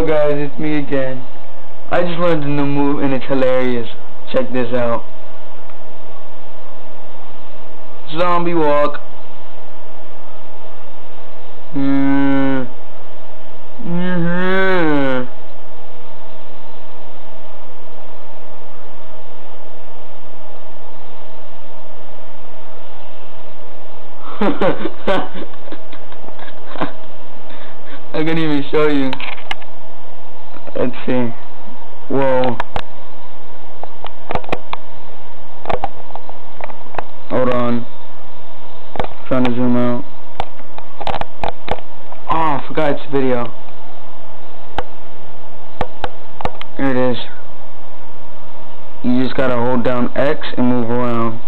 Hello guys, it's me again. I just learned a new move and it's hilarious. Check this out. Zombie walk. Mm. Mm -hmm. I can't even show you. Let's see. Whoa. Hold on. trying to zoom out. Oh, I forgot it's video. Here it is. You just gotta hold down X and move around.